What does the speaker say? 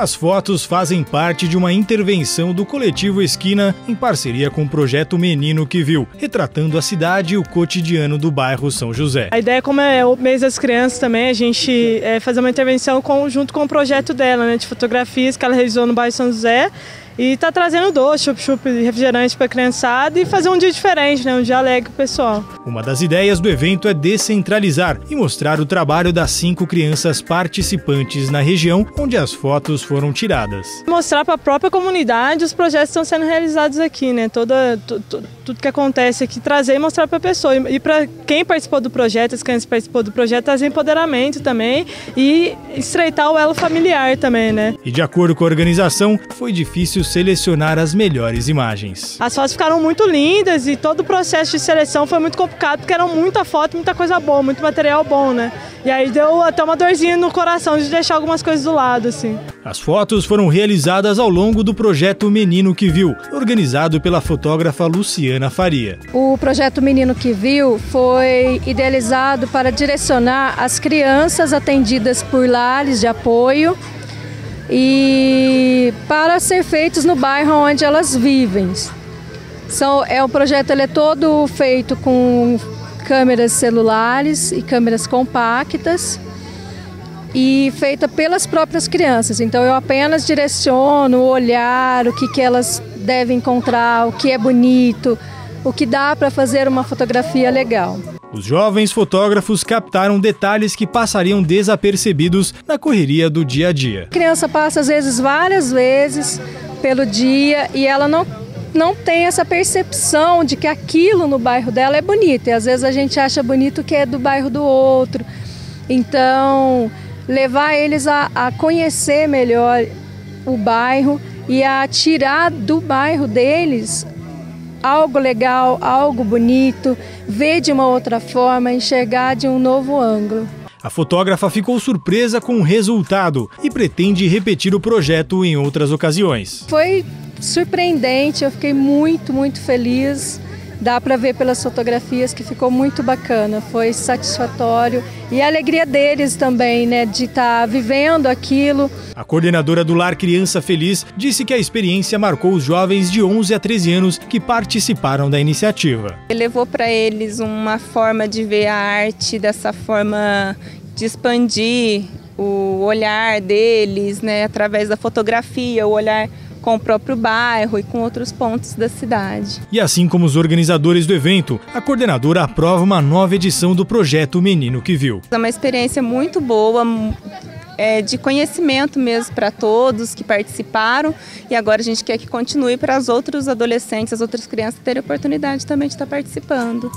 As fotos fazem parte de uma intervenção do coletivo Esquina em parceria com o projeto Menino que Viu, retratando a cidade e o cotidiano do bairro São José. A ideia, como é o mês das crianças também, a gente é, fazer uma intervenção com, junto com o projeto dela, né, de fotografias que ela realizou no bairro São José e tá trazendo doce, chup-chup refrigerante para a criançada e fazer um dia diferente, né? um dia alegre pro pessoal. Uma das ideias do evento é descentralizar e mostrar o trabalho das cinco crianças participantes na região onde as fotos foram tiradas. Mostrar para a própria comunidade os projetos que estão sendo realizados aqui, né? Toda, tudo, tudo que acontece aqui, trazer e mostrar para a pessoa. E para quem participou do projeto, as crianças participou do projeto, trazer empoderamento também e estreitar o elo familiar também, né? E de acordo com a organização, foi difícil selecionar as melhores imagens. As fotos ficaram muito lindas e todo o processo de seleção foi muito complicado porque eram muita foto, muita coisa boa, muito material bom, né? E aí deu até uma dorzinha no coração de deixar algumas coisas do lado, assim. As fotos foram realizadas ao longo do projeto Menino que Viu, organizado pela fotógrafa Luciana Faria. O projeto Menino que Viu foi idealizado para direcionar as crianças atendidas por lares de apoio e para ser feitos no bairro onde elas vivem. São, é um projeto ele é todo feito com câmeras celulares e câmeras compactas e feita pelas próprias crianças. Então eu apenas direciono o olhar, o que, que elas devem encontrar, o que é bonito, o que dá para fazer uma fotografia legal. Os jovens fotógrafos captaram detalhes que passariam desapercebidos na correria do dia a dia. A criança passa às vezes várias vezes pelo dia e ela não não tem essa percepção de que aquilo no bairro dela é bonito. E às vezes a gente acha bonito que é do bairro do outro. Então, levar eles a, a conhecer melhor o bairro e a tirar do bairro deles algo legal, algo bonito, ver de uma outra forma, enxergar de um novo ângulo. A fotógrafa ficou surpresa com o resultado e pretende repetir o projeto em outras ocasiões. Foi surpreendente, eu fiquei muito, muito feliz dá para ver pelas fotografias que ficou muito bacana, foi satisfatório e a alegria deles também, né, de estar tá vivendo aquilo. A coordenadora do Lar Criança Feliz disse que a experiência marcou os jovens de 11 a 13 anos que participaram da iniciativa. Levou para eles uma forma de ver a arte dessa forma de expandir o olhar deles, né, através da fotografia, o olhar com o próprio bairro e com outros pontos da cidade. E assim como os organizadores do evento, a coordenadora aprova uma nova edição do projeto Menino que Viu. É uma experiência muito boa, é, de conhecimento mesmo para todos que participaram e agora a gente quer que continue para os outros adolescentes, as outras crianças terem oportunidade também de estar participando.